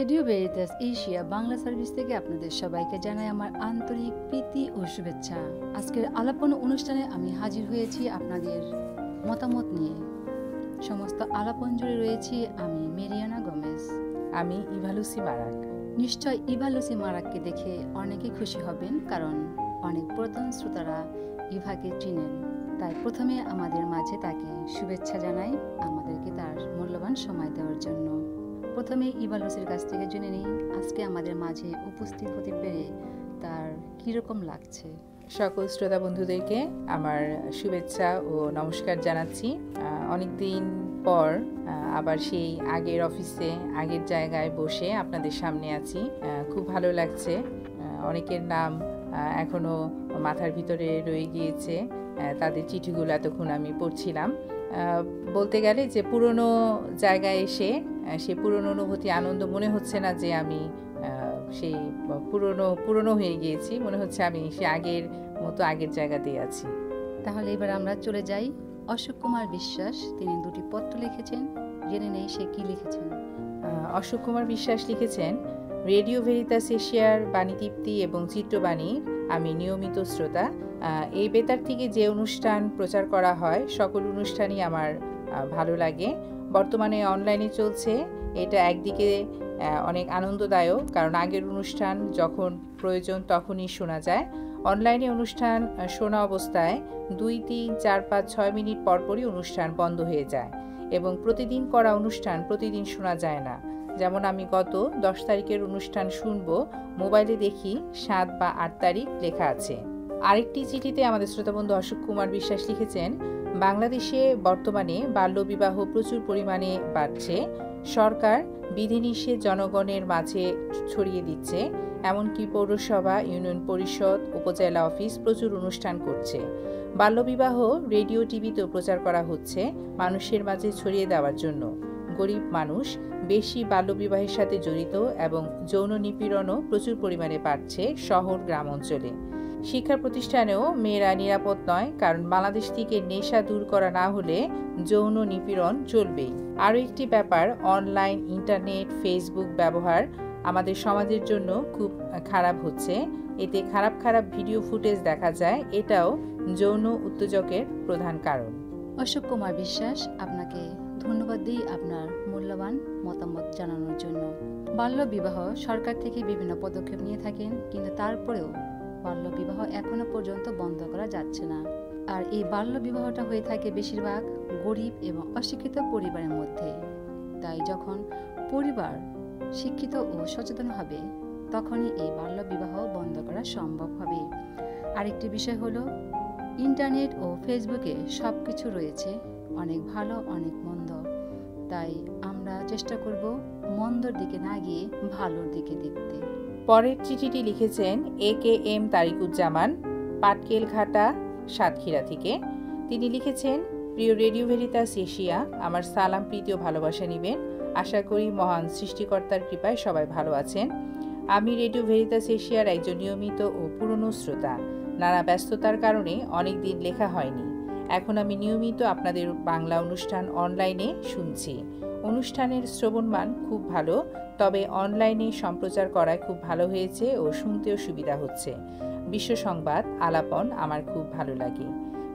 Radio Veritas Asia Bangla service থেকে আপনাদের সবাইকে জানাই আমার আন্তরিক প্রীতি ও শুভেচ্ছা। আজকের আলাপন অনুষ্ঠানে আমি হাজির হয়েছি আপনাদের মতামত নিয়ে। সমস্ত আলাপন জুড়ে রয়েছি আমি মেরিয়ানা গমেজ। আমি ইভালুসি মারাক। নিশ্চয় ইভালুসি মারাককে দেখে অনেকে খুশি হবেন কারণ অনেক পুরাতন শ্রোতারা ইভাকে চিনেন। তাই প্রথমে আমাদের মাঝে তাকে শুভেচ্ছা জানাই আমাদেরকে তার মূল্যবান সময় দেওয়ার জন্য। প্রথমে ইভালুসির কাছ থেকে জেনে নিই আজকে আমাদের মাঝে উপস্থিত হতে পেরে তার কীরকম লাগছে। সকল শ্রোতা বন্ধুদেরকে আমার শুভেচ্ছা ও নমস্কার জানাচ্ছি। অনেক দিন পর আবার সেই আগের অফিসে, আগের জায়গায় বসে আপনাদের সামনে আছি। খুব ভালো লাগছে। অনেকের নাম এখনও মাথার ভিতরে রয়ে গিয়েছে। তাদের চিঠিগুলো এতক্ষণ আমি পড়ছিলাম। বলতে গেলে যে পুরনো জায়গায় এসে সে পুরনো অনুভূতি আনন্দ মনে হচ্ছে না যে আমি সেই পুরনো পুরনো হয়ে গিয়েছি। মনে হচ্ছে আমি সে আগের মতো আগের জায়গাতেই আছি। তাহলে এবার আমরা চলে যাই। অশোক কুমার বিশ্বাস তিনি দুটি পত্র লিখেছেন। জেনে নেই সে কি লিখেছেন। অশোক কুমার বিশ্বাস লিখেছেন রেডিও ভেরিতাস এশিয়ার বাণীদীপ্তি এবং চিত্রবাণী আমি নিয়মিত শ্রোতা। এই বেতার থেকে যে অনুষ্ঠান প্রচার করা হয় সকল অনুষ্ঠানই আমার ভালো লাগে। বর্তমানে অনলাইনে চলছে। এটা একদিকে অনেক আনন্দদায়ক, কারণ আগের অনুষ্ঠান যখন প্রয়োজন তখনই শোনা যায়। অনলাইনে অনুষ্ঠান শোনা অবস্থায় দুই, তিন, চার, পাঁচ, ছয় মিনিট পরপরই অনুষ্ঠান বন্ধ হয়ে যায় এবং প্রতিদিন করা অনুষ্ঠান প্রতিদিন শোনা যায় না। যেমন আমি গত দশ তারিখের অনুষ্ঠান শুনব, মোবাইলে দেখি সাত বা আট তারিখ লেখা আছে। আরেকটি চিঠিতে আমাদের শ্রোতাবন্ধু অশোক কুমার বিশ্বাস লিখেছেন বাংলাদেশে বর্তমানে বাল্যবিবাহ প্রচুর পরিমাণে বাড়ছে। সরকার বিধিনিষেধ জনগণের মাঝে ছড়িয়ে দিচ্ছে, এমনকি পৌরসভা, ইউনিয়ন পরিষদ, উপজেলা অফিস প্রচুর অনুষ্ঠান করছে। বাল্যবিবাহ রেডিও, টিভিতেও প্রচার করা হচ্ছে মানুষের মাঝে ছড়িয়ে দেওয়ার জন্য। গরিব মানুষ বেশি বাল্যবিবাহের সাথে জড়িত এবং যৌন নিপীড়নও প্রচুর পরিমাণে বাড়ছে শহর, গ্রাম অঞ্চলে। শিক্ষা প্রতিষ্ঠানেও মেয়েরা নিরাপদ নয়, কারণ বাংলাদেশ থেকে নেশা দূর করা না হলে যৌন নিপীড়ন চলবেই। আরও একটি ব্যাপার, অনলাইন ইন্টারনেট, ফেসবুক ব্যবহার আমাদের সমাজের জন্য খুব খারাপ হচ্ছে। এতে খারাপ খারাপ ভিডিও ফুটেজ দেখা যায়, এটাও যৌন উত্তেজকের প্রধান কারণ। অশোক কুমার বিশ্বাস, আপনাকে ধন্যবাদ দিই আপনার মূল্যবান মতামত জানানোর জন্য। বাল্য বিবাহ সরকার থেকে বিভিন্ন পদক্ষেপ নিয়ে থাকেন, কিন্তু তারপরেও বাল্য বিবাহ এখনও পর্যন্ত বন্ধ করা যাচ্ছে না। আর এই বাল্যবিবাহটা হয়ে থাকে বেশিরভাগ গরিব এবং অশিক্ষিত পরিবারের মধ্যে। তাই যখন পরিবার শিক্ষিত ও সচেতন হবে, তখনই এই বাল্যবিবাহ বন্ধ করা সম্ভব হবে। আরেকটি বিষয় হলো, ইন্টারনেট ও ফেসবুকে সব কিছু রয়েছে, অনেক ভালো, অনেক মন্দ। তাই আমরা চেষ্টা করব মন্দর দিকে না গিয়ে ভালোর দিকে দেখতে। পরের চিঠিটি লিখেছেন A K M Tariquzzaman Patkelghata Satkhira থেকে। তিনি লিখেছেন, প্রিয় রেডিও ভেরিতাস এশিয়া, আমার সালাম, প্রীতি ও ভালোবাসা নিবেন। আশা করি মহান সৃষ্টিকর্তার কৃপায় সবাই ভালো আছেন। আমি রেডিও ভেরিতাস এশিয়ার একজন নিয়মিত ও পুরনো শ্রোতা। নানা ব্যস্ততার কারণে অনেক দিন লেখা হয়নি। এখন আমি নিয়মিত আপনাদের বাংলা অনুষ্ঠান অনলাইনে শুনছি। অনুষ্ঠানের শ্রবণমান খুব ভালো, তবে অনলাইনে সম্প্রচার করায় খুব ভালো হয়েছে ও শুনতেও সুবিধা হচ্ছে। বিশ্ব সংবাদ, আলাপন আমার খুব ভালো লাগে।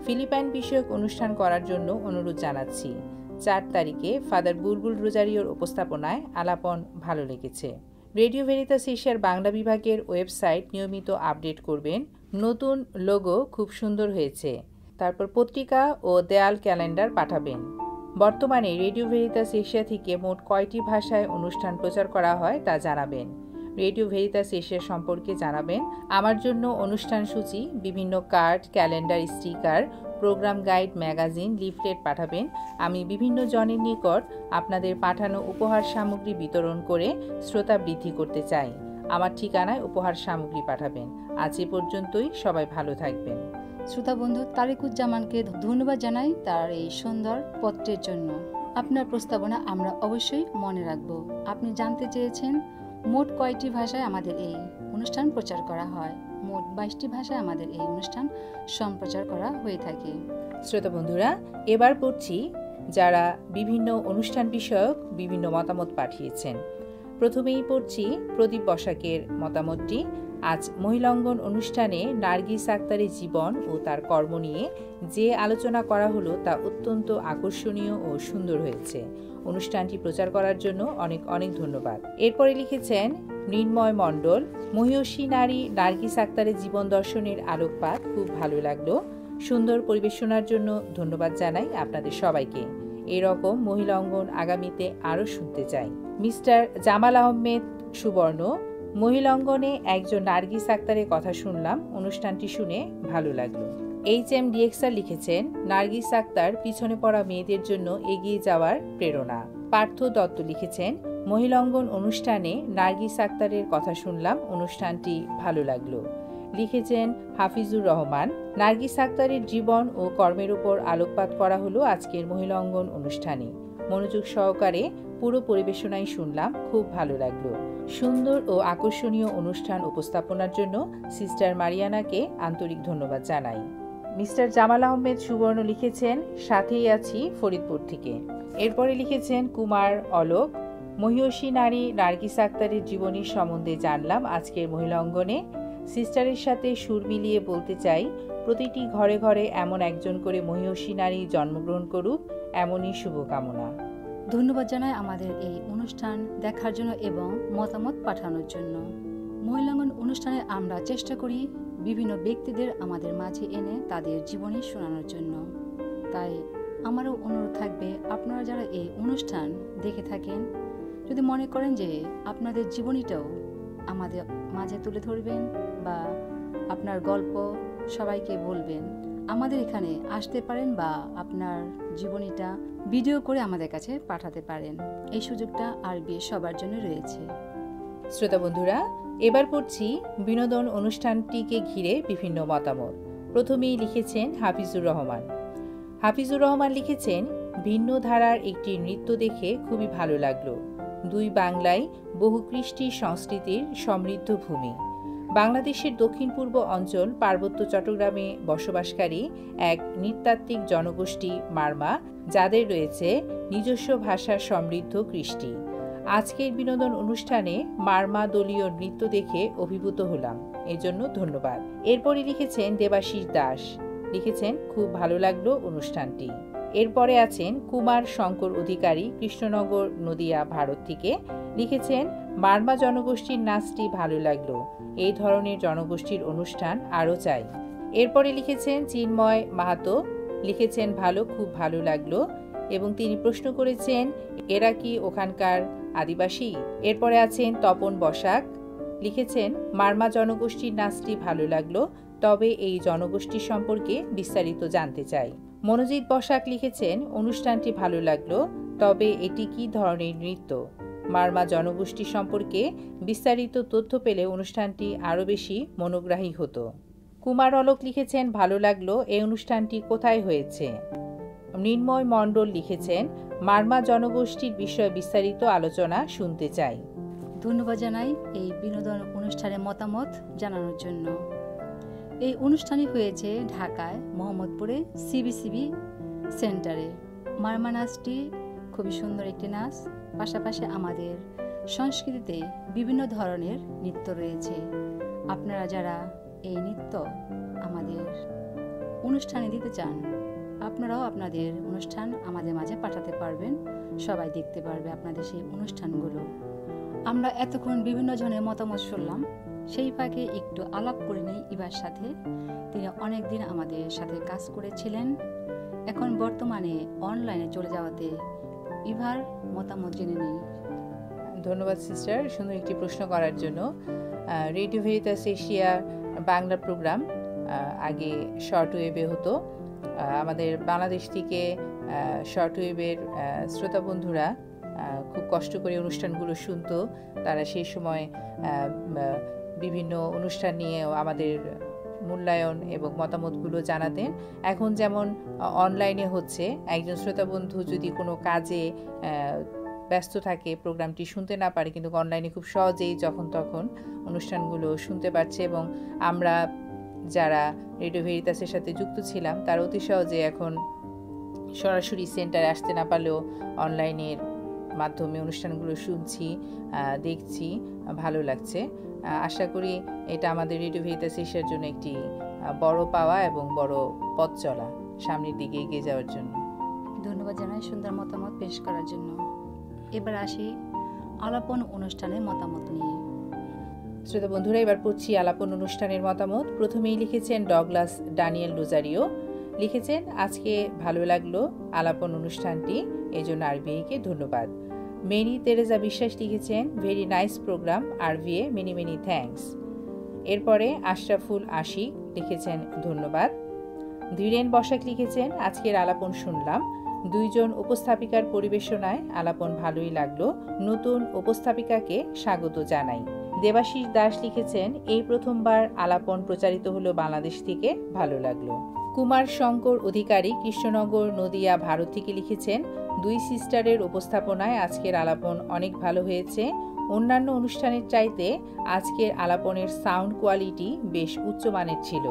ফিলিপাইন বিষয়ক অনুষ্ঠান করার জন্য অনুরোধ জানাচ্ছি। চার তারিখে ফাদার বুলবুল রোজারিওর উপস্থাপনায় আলাপন ভালো লেগেছে। রেডিও ভেরিতাস এশিয়ার বাংলা বিভাগের ওয়েবসাইট নিয়মিত আপডেট করবেন। নতুন লোগো খুব সুন্দর হয়েছে। তারপর পত্রিকা ও দেয়াল ক্যালেন্ডার পাঠাবেন। বর্তমানে রেডিও ভেরিতাস এশিয়া থেকে মোট কয়টি ভাষায় অনুষ্ঠান প্রচার করা হয় তা জানাবেন। রেডিও ভেরিতাস এশিয়া সম্পর্কে জানাবেন, আমার জন্য অনুষ্ঠান সূচি, বিভিন্ন card, calendar, sticker, program guide, magazine, leaflet পাঠাবেন। আমি বিভিন্ন জনের নিকট আপনাদের পাঠানো উপহার সামগ্রী বিতরণ করে শ্রোতা বৃদ্ধি করতে চাই। আমার ঠিকানায় উপহার সামগ্রী পাঠাবেন। আজ এ পর্যন্তই। সবাই ভালো থাকবেন। শ্রোতা বন্ধু, তারিকুজ্জামানকে ধন্যবাদ জানাই তার এই সুন্দর পত্রের জন্য। আপনার প্রস্তাবনা আমরা অবশ্যই মনে রাখব। আপনি জানতে চেয়েছেন, মোট কয়টি ভাষায় আমাদের এই অনুষ্ঠান প্রচার করা হয়? মোট বাইশটি ভাষায় আমাদের এই অনুষ্ঠান সম্প্রচার করা হয়ে থাকে। শ্রোতা বন্ধুরা, এবার পড়ছি যারা বিভিন্ন অনুষ্ঠান বিষয়ক বিভিন্ন মতামত পাঠিয়েছেন। প্রথমেই পড়ছি প্রদীপ বসাকের মতামতটি। আজ মহিলাঙ্গন অনুষ্ঠানে নার্গিস আক্তারের জীবন ও তার কর্ম নিয়ে যে আলোচনা করা হলো তা অত্যন্ত আকর্ষণীয় ও সুন্দর হয়েছে। অনুষ্ঠানটি প্রচার করার জন্য অনেক অনেক ধন্যবাদ। এরপরে লিখেছেন, মৃন্ময় মণ্ডল মহিষী নারী নার্গিস আক্তারের জীবন দর্শনের আলোকপাত খুব ভালো লাগল। সুন্দর পরিবেশনার জন্য ধন্যবাদ জানাই আপনাদের সবাইকে। এরকম মহিলা অঙ্গন আগামীতে আরও শুনতে চাই। মিস্টার জামাল আহমেদ সুবর্ণ, মহিলা অঙ্গনে একজন নার্গিস আক্তারের কথা শুনলাম, অনুষ্ঠানটি শুনে ভালো লাগল। এইচ এম ডিএক্সার লিখেছেন, নার্গিস আক্তার পিছনে পড়া মেয়েদের জন্য এগিয়ে যাওয়ার প্রেরণা। পার্থ দত্ত লিখেছেন মহিলাঙ্গন অনুষ্ঠানে নার্গিস আক্তারের কথা শুনলাম, অনুষ্ঠানটি ভালো লাগল। লিখেছেন হাফিজুর রহমান, নার্গিস আক্তারের জীবন ও কর্মের উপর আলোকপাত করা হলো আজকের মহিলা অঙ্গন অনুষ্ঠানে। মনোযোগ সহকারে পুরো পরিবেশনাই শুনলাম, খুব ভালো লাগল। সুন্দর ও আকর্ষণীয় অনুষ্ঠান উপস্থাপনার জন্য সিস্টার মারিয়ানাকে আন্তরিক ধন্যবাদ জানাই। মিস্টার জামাল আহমেদ সুবর্ণ লিখেছেন, সাথেই আছি ফরিদপুর থেকে। এরপরে লিখেছেন, কুমার, অলোক মহিষী নারী নার্গিস আক্তারের জীবনী সম্বন্ধে জানলাম আজকের মহিলা অঙ্গনে। সিস্টারের সাথে সুর মিলিয়ে বলতে চাই, প্রতিটি ঘরে ঘরে এমন একজন করে মহিষী নারী জন্মগ্রহণ করুক এমনই শুভকামনা। ধন্যবাদ জানাই আমাদের এই অনুষ্ঠান দেখার জন্য এবং মতামত পাঠানোর জন্য। মহিলাঙ্গন অনুষ্ঠানে আমরা চেষ্টা করি বিভিন্ন ব্যক্তিদের আমাদের মাঝে এনে তাদের জীবনী শোনানোর জন্য। তাই আমারও অনুরোধ থাকবে আপনারা যারা এই অনুষ্ঠান দেখে থাকেন, যদি মনে করেন যে আপনাদের জীবনীটাও আমাদের মাঝে তুলে ধরবেন বা আপনার গল্প সবাইকে বলবেন, আমাদের এখানে আসতে পারেন বা আপনার জীবনীটা ভিডিও করে আমাদের কাছে পাঠাতে পারেন। এই সুযোগটা আরবি সবার জন্য রয়েছে। শ্রোতা বন্ধুরা, এবার পড়ছি বিনোদন অনুষ্ঠানটিকে ঘিরে বিভিন্ন মতামত। প্রথমেই লিখেছেন হাফিজুর রহমান। হাফিজুর রহমান লিখেছেন, ভিন্ন ধারার একটি নৃত্য দেখে খুবই ভালো লাগল। দুই বাংলায় বহু কৃষ্টি সংস্কৃতির সমৃদ্ধ ভূমি। বাংলাদেশের দক্ষিণ পূর্ব অঞ্চল পার্বত্য চট্টগ্রামে বসবাসকারী এক নৃতাত্ত্বিক জনগোষ্ঠী মারমা, যাদের রয়েছে নিজস্ব ভাষার সমৃদ্ধ কৃষ্টি। আজকের বিনোদন অনুষ্ঠানে মারমা দলীয় নৃত্য দেখে অভিভূত হলাম। এজন্য ধন্যবাদ। এরপরই লিখেছেন দেবাশিস দাস। লিখেছেন, খুব ভালো লাগল অনুষ্ঠানটি। এরপরে আছেন কুমার শঙ্কর অধিকারী কৃষ্ণনগর নদিয়া ভারত থেকে। লিখেছেন মারমা জনগোষ্ঠীর নাচটি ভালো লাগল। এই ধরনের জনগোষ্ঠীর অনুষ্ঠান আরও চাই। এরপরে লিখেছেন চিন্ময় মাহাতো। লিখেছেন, ভালো, খুব ভালো লাগল। এবং তিনি প্রশ্ন করেছেন, এরা কি ওখানকার আদিবাসী? এরপরে আছেন তপন বসাক। লিখেছেন, মার্মা জনগোষ্ঠীর নাচটি ভালো লাগল, তবে এই জনগোষ্ঠী সম্পর্কে বিস্তারিত জানতে চাই। মনোজিৎ বসাক লিখেছেন, অনুষ্ঠানটি ভালো লাগল, তবে এটি কি ধরনের নৃত্য? মারমা জনগোষ্ঠী সম্পর্কে বিস্তারিত তথ্য পেলে অনুষ্ঠানটি আরও বেশি মনোগ্রাহী হতো। কুমার অলোক লিখেছেন, ভালো লাগল, এই অনুষ্ঠানটি কোথায় হয়েছে? মৃন্ময় মণ্ডল লিখেছেন, মারমা জনগোষ্ঠীর বিষয়ে বিস্তারিত আলোচনা শুনতে চাই। ধন্যবাদ জানাই এই বিনোদন অনুষ্ঠানে মতামত জানানোর জন্য। এই অনুষ্ঠানই হয়েছে ঢাকায় মোহাম্মদপুরে সিবিসিবি সেন্টারে। মারমা নাচটি খুবই সুন্দর একটি নাচ। পাশাপাশি আমাদের সংস্কৃতিতে বিভিন্ন ধরনের নৃত্য রয়েছে। আপনারা যারা এই নৃত্য আমাদের অনুষ্ঠানে দিতে চান, আপনারাও আপনাদের অনুষ্ঠান আমাদের মাঝে পাঠাতে পারবেন। সবাই দেখতে পারবে আপনাদের সেই অনুষ্ঠানগুলো। আমরা এতক্ষণ বিভিন্ন জনের মতামত শুনলাম। সেই ফাঁকে একটু আলাপ করে নেই ইবার সাথে। তিনি অনেক দিন আমাদের সাথে কাজ করেছিলেন। এখন বর্তমানে অনলাইনে চলে যাওয়াতে ইভার মতামত জেনে নেই। ধন্যবাদ, সিস্টার, সুন্দর একটি প্রশ্ন করার জন্য। Radio Veritas Asia Bangla program আগে শর্ট ওয়েবে হতো আমাদের বাংলাদেশ থেকে শর্ট ওয়েবের শ্রোতা বন্ধুরা খুব কষ্ট করে অনুষ্ঠানগুলো শুনতো। তারা সেই সময় বিভিন্ন অনুষ্ঠান নিয়েও আমাদের মূল্যায়ন এবং মতামতগুলো জানাতেন। এখন যেমন অনলাইনে হচ্ছে, একজন শ্রোতা বন্ধু যদি কোনো কাজে ব্যস্ত থাকে, প্রোগ্রামটি শুনতে না পারে, কিন্তু অনলাইনে খুব সহজেই যখন তখন অনুষ্ঠানগুলো শুনতে পারছে এবং আমরা যারা রেডিও ভেরিতাসের সাথে যুক্ত ছিলাম, তারা অতি সহজে এখন সরাসরি সেন্টারে আসতে না পারলেও অনলাইনের মাধ্যমে অনুষ্ঠানগুলো শুনছি দেখছি, ভালো লাগছে। আশা করি এটা আমাদের রেডিও ভেরিতাস এশিয়ার জন্য একটি বড় পাওয়া এবং বড় পথ চলা সামনের দিকে এগিয়ে যাওয়ার জন্য। ধন্যবাদ জানাই সুন্দর মতামত পেশ করার জন্য। এবার আসি আলাপন অনুষ্ঠানের মতামত নিয়ে। শ্রোতা বন্ধুরা এবার পড়ছি আলাপন অনুষ্ঠানের মতামত। প্রথমেই লিখেছেন ডগলাস ডানিয়েল রোজারিও। লিখেছেন আজকে ভালো লাগল আলাপন অনুষ্ঠানটি এজন্য আরবিআইকে ধন্যবাদ। মেনি তেরেজা বিশ্বাস লিখেছেন very nice program RVA many many thanks এরপরে আশরাফুল আশিক লিখেছেন, ধন্যবাদ। ধীরেন বসাক লিখেছেন, আজকের আলাপন শুনলাম। দুইজন উপস্থাপিকার পরিবেশনায় আলাপন ভালোই লাগল। নতুন উপস্থাপিকাকে স্বাগত জানাই। দেবাশিস দাস লিখেছেন, এই প্রথমবার আলাপন প্রচারিত হলো বাংলাদেশ থেকে, ভালো লাগল। কুমার শঙ্কর অধিকারী কৃষ্ণনগর নদিয়া ভারত থেকে লিখেছেন, দুই সিস্টারের উপস্থাপনায় আজকের আলাপন অনেক ভালো হয়েছে। অন্যান্য অনুষ্ঠানের চাইতে আজকের আলাপনের সাউন্ড কোয়ালিটি বেশ উচ্চমানের ছিল।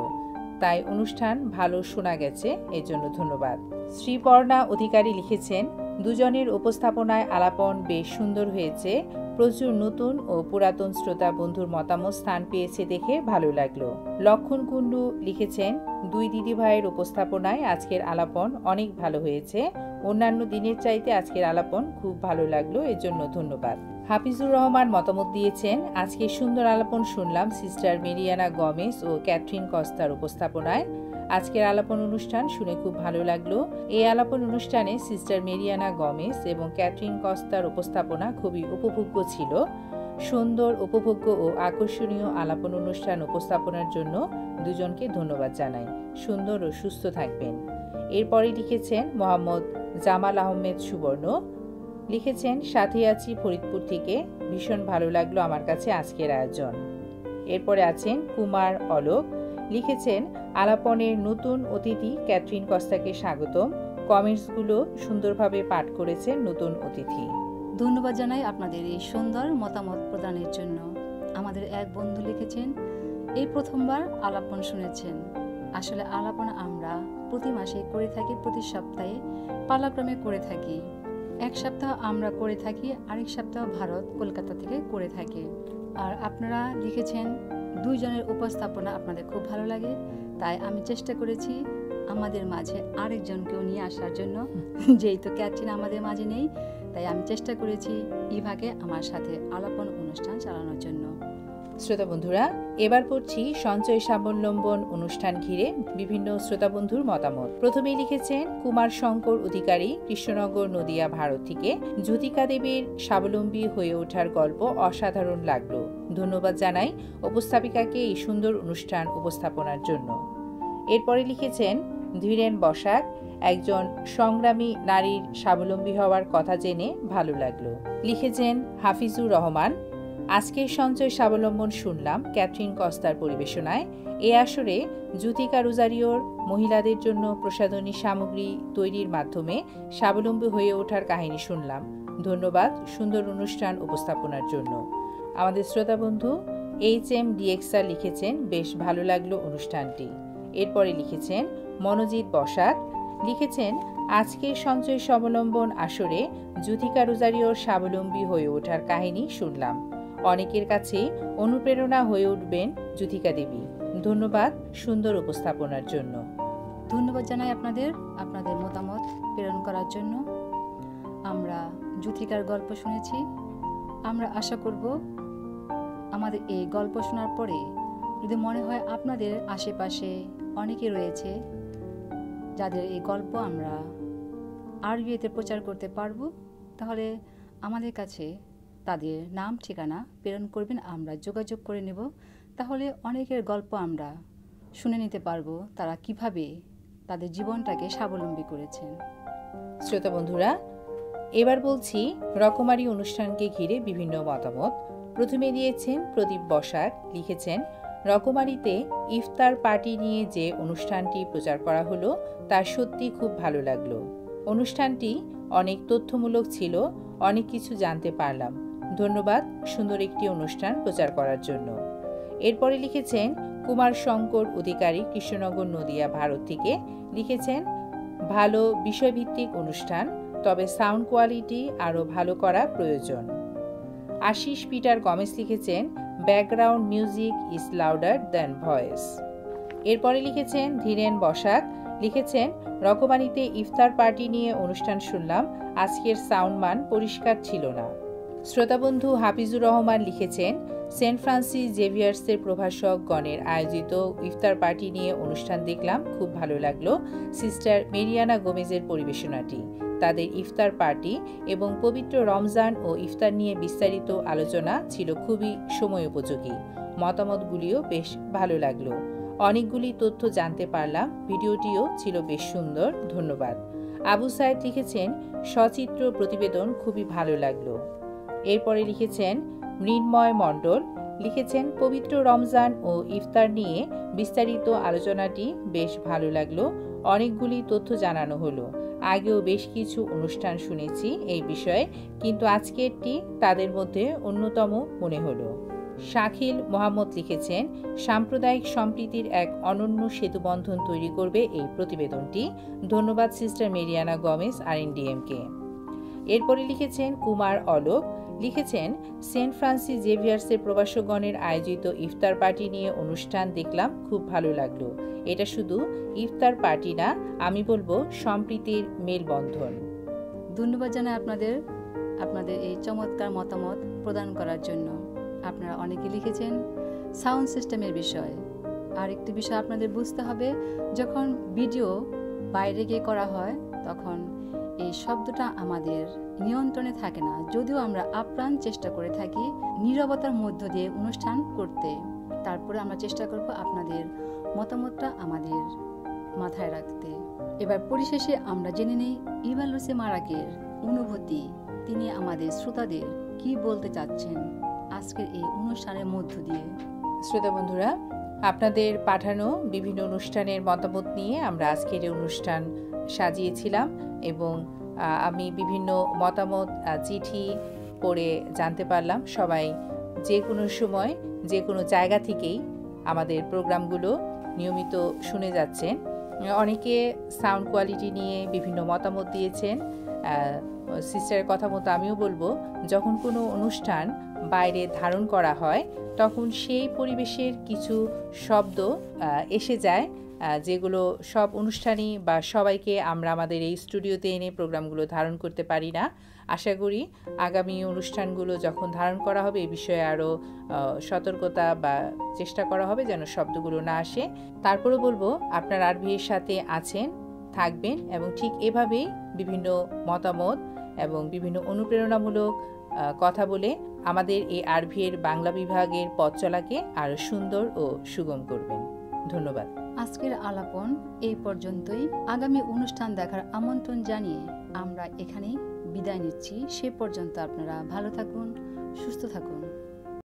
তাই অনুষ্ঠান ভালো শোনা গেছে এর জন্য ধন্যবাদ। শ্রীপর্ণা অধিকারী লিখেছেন, দুজনের উপস্থাপনায় আলাপন বেশ সুন্দর হয়েছে। প্রচুর নতুন ও পুরাতন শ্রোতা বন্ধুর মতামত স্থান পেয়েছে দেখে ভালো লাগল। লক্ষণ কুণ্ডু লিখেছেন, দুই দিদি ভাইয়ের উপস্থাপনায় আজকের আলাপন অনেক ভালো হয়েছে। অন্যান্য দিনের চাইতে আজকের আলাপন খুব ভালো লাগল, এর জন্য ধন্যবাদ। হাফিজুর রহমান মতামত দিয়েছেন, আজকে সুন্দর আলাপন শুনলাম সিস্টার মেরিয়ানা গমেস ও ক্যাথরিন কস্তার উপস্থাপনায়। আজকের আলাপন অনুষ্ঠান শুনে খুব ভালো লাগল। এই আলাপন অনুষ্ঠানে সিস্টার মেরিয়ানা গমেস এবং ক্যাথরিন কস্তার উপস্থাপনা খুবই উপভোগ্য ছিল। সুন্দর, উপভোগ্য ও আকর্ষণীয় আলাপন অনুষ্ঠান উপস্থাপনার জন্য দুজনকে ধন্যবাদ জানাই। সুন্দর ও সুস্থ থাকবেন। এরপরে লিখেছেন মোহাম্মদ জামাল আহমেদ সুবর্ণ। লিখেছেন, সাথে আছি ফরিদপুর থেকে। ভীষণ ভালো লাগল আমার কাছে আজকের আয়োজন। এরপরে আছেন কুমার অলোক। লিখেছেন আলাপনের নতুন অতিথি ক্যাথরিন কস্তাকে স্বাগতম। কমেন্টসগুলো সুন্দরভাবে পাঠ করেছেন নতুন অতিথি। ধন্যবাদ জানাই আপনাদের এই সুন্দর মতামত প্রদানের জন্য। আমাদের এক বন্ধু লিখেছেন, এই প্রথমবার আলাপন শুনেছেন। আসলে আলাপন আমরা প্রতি মাসে করে থাকি, প্রতি সপ্তাহে পালাক্রমে করে থাকি। এক সপ্তাহ আমরা করে থাকি, আরেক সপ্তাহ ভারত, কলকাতা থেকে করে থাকি। আর আপনারা লিখেছেন দুইজনের উপস্থাপনা আপনাদের খুব ভালো লাগে। তাই আমি চেষ্টা করেছি আমাদের মাঝে আরেকজনকেও নিয়ে আসার জন্য। যেই তো ক্যাটরিন আমাদের মাঝে নেই তাই আমি চেষ্টা করেছি ইভাকে আমার সাথে আলাপন অনুষ্ঠান চালানোর জন্য। শ্রোতা বন্ধুরা এবার পড়ছি সঞ্চয় স্বাবলম্বন অনুষ্ঠান ঘিরে বিভিন্ন শ্রোতা বন্ধুর মতামত। প্রথমেই লিখেছেন, কুমার শঙ্কর অধিকারী কৃষ্ণনগর নদিয়া ভারত থেকে জ্যোতিকা দেবীর স্বাবলম্বী হয়ে ওঠার গল্প অসাধারণ লাগল। ধন্যবাদ জানাই উপস্থাপিকাকে এই সুন্দর অনুষ্ঠান উপস্থাপনার জন্য। এরপরে লিখেছেন, ধীরেন বসাক একজন সংগ্রামী নারীর স্বাবলম্বী হওয়ার কথা জেনে ভালো লাগল। লিখেছেন, হাফিজুর রহমান আজকের সঞ্চয় স্বাবলম্বন শুনলাম ক্যাথরিন কস্তার পরিবেশনায়। এ আসরে জুতিকা রোজারিওর মহিলাদের জন্য প্রসাধনী সামগ্রী তৈরির মাধ্যমে স্বাবলম্বী হয়ে ওঠার কাহিনী শুনলাম। ধন্যবাদ সুন্দর অনুষ্ঠান উপস্থাপনার জন্য। আমাদের শ্রোতা বন্ধু এইচ এম ডিএক্সার লিখেছেন, বেশ ভালো লাগল অনুষ্ঠানটি। এরপরে লিখেছেন, মনোজিৎ বসাক। লিখেছেন, আজকের সঞ্চয় স্বাবলম্বন আসরে জুথিকা রোজারিওর স্বাবলম্বী হয়ে ওঠার কাহিনী শুনলাম। অনেকের কাছে অনুপ্রেরণা হয়ে উঠবেন জুথিকা দেবী। ধন্যবাদ সুন্দর উপস্থাপনার জন্য। ধন্যবাদ জানাই আপনাদের আপনাদের মতামত প্রেরণ করার জন্য। আমরা যুথিকার গল্প শুনেছি। আমরা আশা করব আমাদের এই গল্প শোনার পরে যদি মনে হয় আপনাদের আশেপাশে অনেকে রয়েছে যাদের এই গল্প আমরা আরবিএতে প্রচার করতে পারব, তাহলে আমাদের কাছে তাদের নাম, ঠিকানা প্রেরণ করবেন, আমরা যোগাযোগ করে নেব। তাহলে অনেকের গল্প আমরা শুনে নিতে পারব, তারা কীভাবে তাদের জীবনটাকে স্বাবলম্বী করেছেন। শ্রোতা বন্ধুরা, এবার বলছি, রকমারি অনুষ্ঠানকে ঘিরে বিভিন্ন মতামত। প্রথমে দিয়েছেন প্রদীপ বসাক, লিখেছেন, রকমারিতে ইফতার পার্টি নিয়ে যে অনুষ্ঠানটি প্রচার করা হলো, তা সত্যি খুব ভালো লাগল। অনুষ্ঠানটি অনেক তথ্যমূলক ছিল, অনেক কিছু জানতে পারলাম। ধন্যবাদ সুন্দর একটি অনুষ্ঠান প্রচার করার জন্য। এরপরে লিখেছেন, কুমার শঙ্কর অধিকারী কৃষ্ণনগর নদিয়া ভারত থেকে লিখেছেন, ভালো বিষয়ভিত্তিক অনুষ্ঠান, তবে সাউন্ড কোয়ালিটি আরও ভালো করা প্রয়োজন। আশিস পিটার গমেস লিখেছেন, background music is louder than voice. এরপরে লিখেছেন, ধীরেন বসাক লিখেছেন রকমানিতে ইফতার পার্টি নিয়ে অনুষ্ঠান শুনলাম, আজকের সাউন্ড মান পরিষ্কার ছিল না। শ্রোতাবন্ধু হাফিজুর রহমান লিখেছেন, সেন্ট ফ্রান্সিস জেভিয়ার্সের প্রভাষক গণের আয়োজিত ইফতার পার্টি নিয়ে অনুষ্ঠান দেখলাম, খুব ভালো লাগল। সিস্টার মেরিয়ানা গোমেজের পরিবেশনাটি, তাদের ইফতার পার্টি এবং পবিত্র রমজান ও ইফতার নিয়ে বিস্তারিত আলোচনা ছিল খুবই সময় উপযোগী। মতামতগুলিও বেশ ভালো লাগল। অনেকগুলি তথ্য জানতে পারলাম, ভিডিওটিও ছিল বেশ সুন্দর, ধন্যবাদ। আবু সায়েদ লিখেছেন, সচিত্র প্রতিবেদন খুবই ভালো লাগল। এরপরে লিখেছেন মৃন্ময় মণ্ডল, লিখেছেন পবিত্র রমজান ও ইফতার নিয়ে বিস্তারিত আলোচনাটি বেশ ভালো লাগল। অনেকগুলি তথ্য জানানো হলো। আগেও বেশ কিছু অনুষ্ঠান শুনেছি এই বিষয়ে, কিন্তু আজকেরটি তাদের মধ্যে অন্যতম মনে হলো। শাকিল মোহাম্মদ লিখেছেন, সাম্প্রদায়িক সম্প্রীতির এক অনন্য সেতুবন্ধন তৈরি করবে এই প্রতিবেদনটি। ধন্যবাদ সিস্টার মেরিয়ানা গমেজ আর এনডিএমকে এরপরে লিখেছেন কুমার অলোক লিখেছেন, সেন্ট ফ্রান্সিস জেভিয়ার্সের প্রবাসকগণের আয়োজিত ইফতার পার্টি নিয়ে অনুষ্ঠান দেখলাম, খুব ভালো লাগল। এটা শুধু ইফতার পার্টি না, আমি বলব সম্প্রীতির মেলবন্ধন। ধন্যবাদ জানাই আপনাদের আপনাদের এই চমৎকার মতামত প্রদান করার জন্য। আপনারা অনেকে লিখেছেন, সাউন্ড সিস্টেমের বিষয়। আর একটি বিষয় আপনাদের বুঝতে হবে, যখন ভিডিও বাইরে গিয়ে করা হয়, তখন এই শব্দটা আমাদের নিয়ন্ত্রণে থাকে না। যদিও আমরা আপ্রাণ চেষ্টা করে থাকি নীরবতার মধ্য দিয়ে অনুষ্ঠান করতে। তারপরে আমরা চেষ্টা করব আপনাদের মতামতটা আমাদের মাথায় রাখতে। এবার পরিশেষে আমরা জেনে নেই ইভালুসে মারাকের অনুভূতি। তিনি আমাদের শ্রোতাদের কি বলতে চাচ্ছেন আজকের এই অনুষ্ঠানের মধ্য দিয়ে? শ্রোতা বন্ধুরা, আপনাদের পাঠানো বিভিন্ন অনুষ্ঠানের মতামত নিয়ে আমরা আজকের এই অনুষ্ঠান সাজিয়েছিলাম এবং আমি বিভিন্ন মতামত চিঠি পড়ে জানতে পারলাম। সবাই যে কোনো সময়, যে কোনো জায়গা থেকেই আমাদের প্রোগ্রামগুলো নিয়মিত শুনে যাচ্ছেন। অনেকে সাউন্ড কোয়ালিটি নিয়ে বিভিন্ন মতামত দিয়েছেন। সিস্টারের কথা মতো আমিও বলব, যখন কোনো অনুষ্ঠান বাইরে ধারণ করা হয়, তখন সেই পরিবেশের কিছু শব্দ এসে যায়। যেগুলো সব অনুষ্ঠানই বা সবাইকে আমরা আমাদের এই স্টুডিওতে এনে প্রোগ্রামগুলো ধারণ করতে পারি না। আশা করি আগামী অনুষ্ঠানগুলো যখন ধারণ করা হবে এ বিষয়ে আরও সতর্কতা বা চেষ্টা করা হবে যেন শব্দগুলো না আসে। তারপরে বলব, আপনার আরবিএর সাথে আছেন, থাকবেন এবং ঠিক এভাবেই বিভিন্ন মতামত এবং বিভিন্ন অনুপ্রেরণামূলক কথা বলে আমাদের এই আরভিএর বাংলা বিভাগের পথ চলাকে আরও সুন্দর ও সুগম করবেন। ধন্যবাদ। আজকের আলাপন এই পর্যন্তই। আগামী অনুষ্ঠান দেখার আমন্ত্রণ জানিয়ে আমরা এখানেই বিদায় নিচ্ছি। সে পর্যন্ত আপনারা ভালো থাকুন, সুস্থ থাকুন।